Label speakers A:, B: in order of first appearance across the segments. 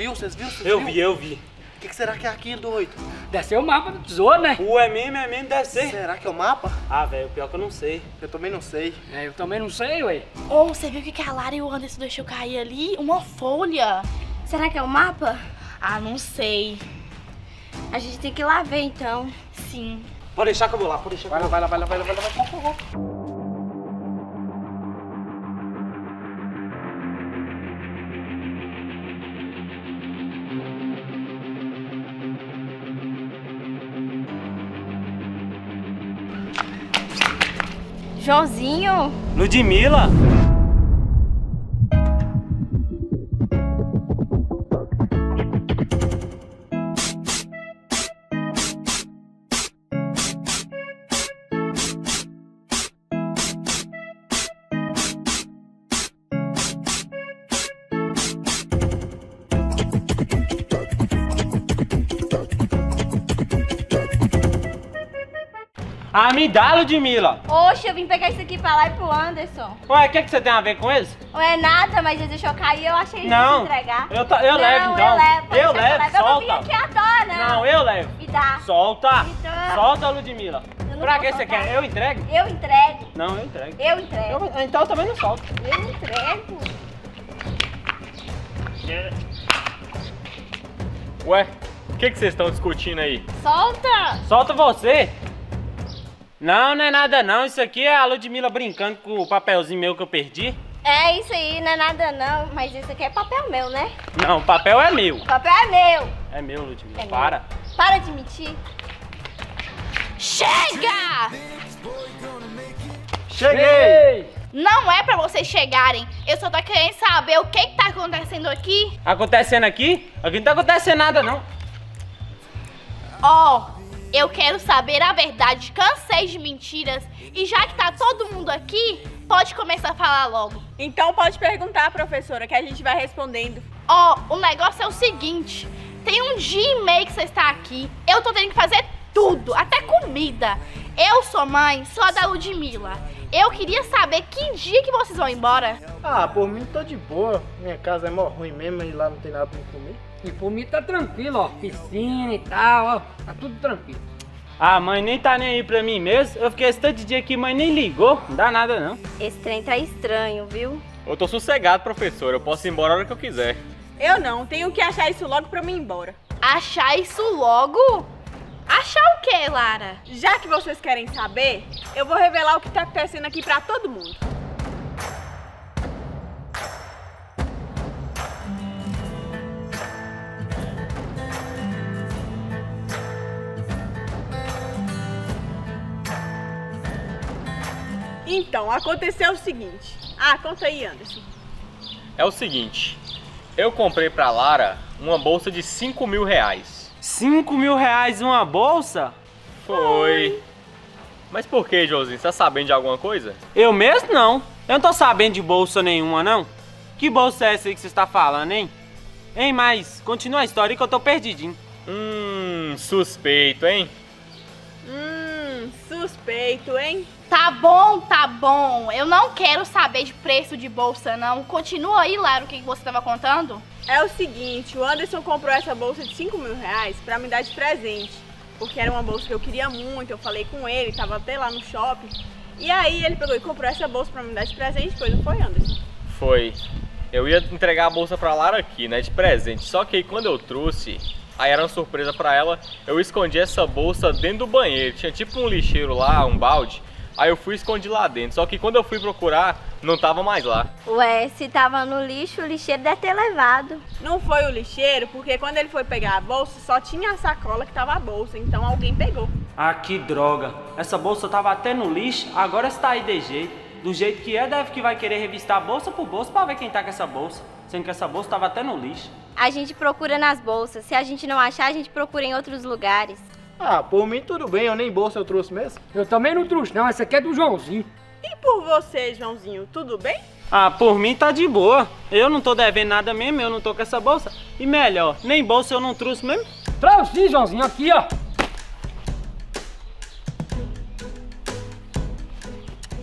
A: viu? Vocês viram? Vocês
B: Eu
A: viu?
B: vi, eu vi.
A: O que, que será que é aquilo, doido?
C: Deve ser o mapa do tesouro, né?
B: O é mesmo, é mesmo, deve ser.
A: Será que é o mapa?
B: Ah, velho, pior que eu não sei.
A: Eu também não sei.
C: É, eu também não sei, ué.
D: Ou você viu o que que a Lara e o Anderson deixou cair ali? Uma folha.
E: Será que é o mapa?
D: Ah, não sei.
E: A gente tem que ir lá ver então.
D: Sim.
B: Pode deixar que eu vou lá, pode deixar que
A: Vai
B: eu
A: lá,
B: vou
A: vai lá, vai lá, vai lá, vai lá, vai lá. vai lá.
E: Joãozinho?
B: Ludmilla? Ah, me dá, Ludmilla.
E: Oxe, eu vim pegar isso aqui pra lá e pro Anderson.
B: Ué, o que, que você tem a ver com eles?
E: Não é nada, mas eles deixou cair eu achei
B: Não,
E: justo entregar.
B: eu, ta- eu
E: não,
B: levo então.
E: eu levo.
B: eu levo,
E: Eu não vim
B: solta.
E: aqui toa, não.
B: Eu levo.
E: Me dá.
B: Solta.
E: Dá.
B: Solta, Ludmilla.
E: Eu
B: Pra que você quer? Eu entrego?
E: Eu entrego.
B: Não, eu entrego.
E: Eu entrego.
B: Eu- então eu também não solto.
E: Eu entrego.
F: Ué, o que que vocês estão discutindo aí?
E: Solta.
B: Solta você. Não, não é nada não. Isso aqui é a Ludmilla brincando com o papelzinho meu que eu perdi.
E: É isso aí, não é nada não. Mas isso aqui é papel meu, né?
B: Não, o papel é meu.
E: O papel é meu.
B: É meu, Ludmilla.
E: É meu.
B: Para.
E: Para de mentir.
D: Chega!
A: Cheguei!
D: Não é pra vocês chegarem. Eu só tô querendo saber o que que tá acontecendo aqui.
B: Acontecendo aqui? Aqui não tá acontecendo nada não.
D: Ó, eu quero saber a verdade. Cansei de mentiras. E já que tá todo mundo aqui, pode começar a falar logo.
G: Então pode perguntar, professora, que a gente vai respondendo.
D: Ó, o negócio é o seguinte: tem um dia e meio que você está aqui. Eu tô tendo que fazer tudo, até comida. Eu sou mãe só da Ludmilla. Eu queria saber que dia que vocês vão embora.
A: Ah, por mim tô de boa. Minha casa é mó ruim mesmo e lá não tem nada pra comer.
C: E por mim tá tranquilo, ó. Piscina e tal, ó. Tá tudo tranquilo.
B: Ah, mãe nem tá nem aí pra mim mesmo. Eu fiquei esse tanto de dia aqui, mãe nem ligou. Não dá nada não.
E: Esse trem tá estranho, viu?
F: Eu tô sossegado, professor. Eu posso ir embora a hora que eu quiser.
G: Eu não, tenho que achar isso logo pra mim ir embora.
D: Achar isso logo? Achar o quê, Lara?
G: Já que vocês querem saber, eu vou revelar o que tá acontecendo aqui pra todo mundo. Então, aconteceu o seguinte. Ah, conta aí, Anderson.
F: É o seguinte, eu comprei pra Lara uma bolsa de 5 mil reais.
B: 5 mil reais uma bolsa?
F: Foi. Mas por que, Joãozinho? Você tá sabendo de alguma coisa?
B: Eu mesmo não. Eu não tô sabendo de bolsa nenhuma, não. Que bolsa é essa aí que você está falando, hein? Hein, mas continua a história aí que eu tô perdidinho.
F: Hum, suspeito, hein?
G: Hum, suspeito, hein?
D: Tá bom, tá bom. Eu não quero saber de preço de bolsa, não. Continua aí, Lara, o que que você tava contando.
G: É o seguinte, o Anderson comprou essa bolsa de 5 mil reais pra me dar de presente. Porque era uma bolsa que eu queria muito, eu falei com ele, tava até lá no shopping. E aí ele pegou e comprou essa bolsa pra me dar de presente, pois não foi, Anderson?
F: Foi. Eu ia entregar a bolsa pra Lara aqui, né, de presente. Só que aí quando eu trouxe, aí era uma surpresa pra ela, eu escondi essa bolsa dentro do banheiro. Tinha tipo um lixeiro lá, um balde. Aí eu fui e escondi lá dentro. Só que quando eu fui procurar, não tava mais lá.
E: Ué, se tava no lixo, o lixeiro deve ter levado.
G: Não foi o lixeiro, porque quando ele foi pegar a bolsa, só tinha a sacola que tava a bolsa, então alguém pegou.
B: Ah, que droga. Essa bolsa tava até no lixo, agora está aí de jeito. Do jeito que é, deve que vai querer revistar bolsa por bolsa pra ver quem tá com essa bolsa. Sendo que essa bolsa tava até no lixo.
E: A gente procura nas bolsas. Se a gente não achar, a gente procura em outros lugares.
A: Ah, por mim tudo bem, eu nem bolsa eu trouxe mesmo.
C: Eu também não trouxe, não. Essa aqui é do Joãozinho.
G: E por você, Joãozinho, tudo bem?
B: Ah, por mim tá de boa. Eu não tô devendo nada mesmo, eu não tô com essa bolsa. E melhor, nem bolsa eu não trouxe mesmo.
C: Trouxe, Joãozinho, aqui, ó.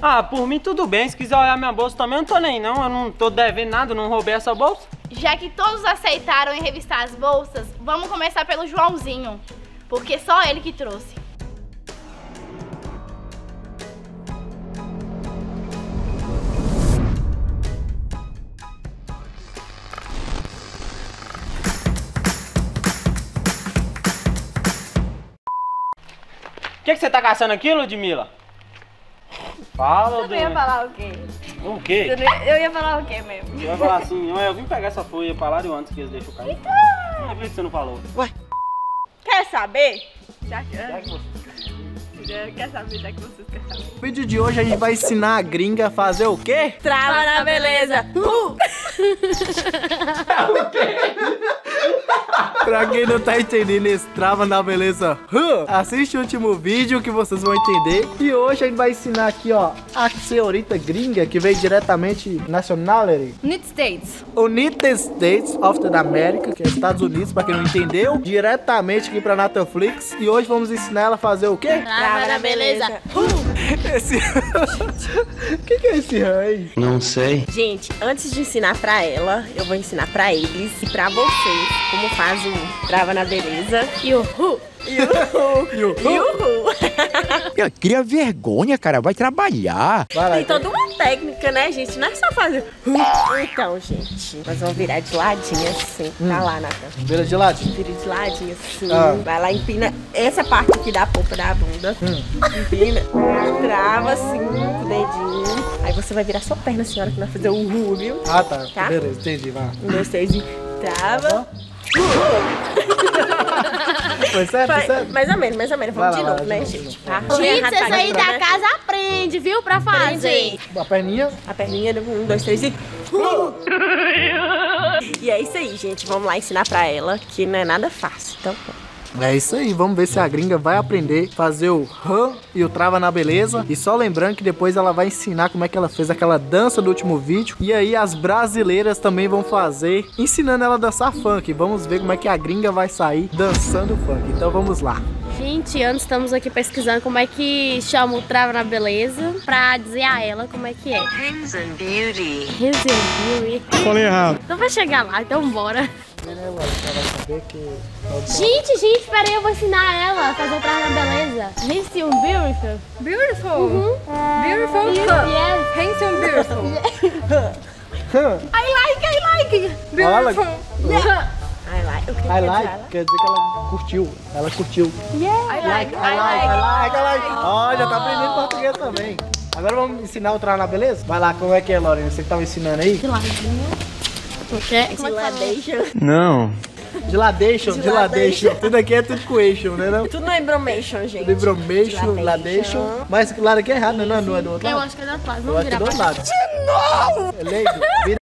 B: Ah, por mim tudo bem. Se quiser olhar minha bolsa também, eu não tô nem não. Eu não tô devendo nada, eu não roubei essa bolsa.
D: Já que todos aceitaram em revistar as bolsas, vamos começar pelo Joãozinho. Porque só ele que trouxe.
B: O que, que você tá caçando aqui, Ludmilla? Fala,
E: Eu ia falar o quê?
B: O quê?
E: Eu ia falar o quê mesmo?
B: Você vai falar assim, "Ó, eu vim pegar essa folha de antes que eles deixam cair. Ah, por que você não falou?
G: Quer saber? Já
B: Já
G: quer saber, já que vocês querem saber.
A: No vídeo de hoje a gente vai ensinar a gringa a fazer o quê?
G: Trava na beleza. Uh!
A: Pra quem não tá entendendo esse trava na beleza, hã? assiste o último vídeo que vocês vão entender. E hoje a gente vai ensinar aqui, ó, a senhorita gringa que veio diretamente nationality.
E: United States.
A: United States of the America, que é Estados Unidos, pra quem não entendeu, diretamente aqui pra Netflix. E hoje vamos ensinar ela a fazer o quê?
G: Trava na beleza.
A: Esse. O que, que é esse rã aí?
H: Não sei.
I: Gente, antes de ensinar pra ela, eu vou ensinar pra eles e pra vocês como faz o Trava na Beleza. E o Ru. E o Ru. E o Ru.
H: Cria vergonha, cara. Vai trabalhar.
A: Vai lá,
I: Tem toda uma técnica, né, gente? Não é só fazer. Então, gente, nós vamos virar de ladinho assim. Tá lá, Nathan.
A: Vira de ladinho.
I: Vira de ladinho assim.
A: Ah.
I: Vai lá, empina essa parte aqui da polpa da bunda. Empina. Trava assim com o dedinho. Aí você vai virar sua perna, senhora, que vai fazer o viu?
A: Ah, tá.
I: Tá?
A: Beleza, entendi, vai.
I: Um, dois, três e trava.
A: Foi certo? Foi certo?
I: mais ou menos, mais ou menos. Vamos
A: Vai
I: de
A: lá,
I: novo, né, gente? Tá?
D: Gente, vocês aí da
I: né?
D: casa aprende, viu? Pra fazer.
A: A perninha.
I: A perninha, um, dois, três e... E é isso aí, gente. Vamos lá ensinar pra ela que não é nada fácil. Então,
A: É isso aí, vamos ver se a gringa vai aprender a fazer o rã e o trava na beleza. E só lembrando que depois ela vai ensinar como é que ela fez aquela dança do último vídeo. E aí as brasileiras também vão fazer, ensinando ela a dançar funk. Vamos ver como é que a gringa vai sair dançando funk. Então vamos lá.
J: Gente, antes estamos aqui pesquisando como é que chama o Trava na Beleza pra dizer a ela como é que é. Hands and Beauty. Hands and Beauty.
A: Falei errado.
J: Então vai chegar lá, então bora.
A: Ela vai saber que...
J: Gente, gente, peraí, eu vou ensinar ela a fazer o Trava na Beleza. Handsome Beautiful.
E: Beautiful.
J: Uhum.
E: Beautiful.
J: Yes.
E: Handsome beautiful.
D: I like, I like.
I: Ai lá, eu queria
A: I
I: dizer
A: like,
I: ela.
A: quer dizer que ela curtiu. Ela curtiu.
D: I like,
A: I like, I like, I like. Ó, já tá aprendendo português também. Agora vamos ensinar o na beleza? Vai lá, como é que é, Lorena? Você que tava ensinando aí?
J: Porque, como é que fala?
I: Diladation.
H: Não.
A: Diladation, diladation. Tudo aqui é tudo com eixo, né? Não?
I: Tudo no embromation, gente.
A: Tudo embromation, diladation. Mas claro que é errado, né? Não, não é do outro
J: Eu
A: lado.
J: acho que é da paz.
A: Eu
J: Vamos
A: é
J: virar pra
A: lado. De novo! É leigo. Vira